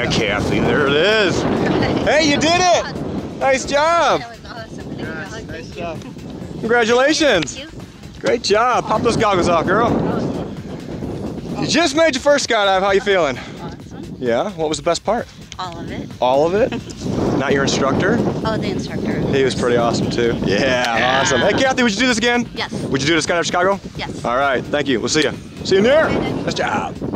Yeah, Cathy, there it is. Hey, you did it! Nice job! Congratulations! Great job. Pop those goggles off, girl. You just made your first skydive. How you feeling? Awesome. Yeah. What was the best part? All of it. All of it? Not your instructor? Oh, the instructor. He was pretty awesome too. Yeah, awesome. Hey, Cathy, would you do this again? Yes. Would you do this skydive Chicago? Yes. All right. Thank you. We'll see you. See you near. there. Nice job.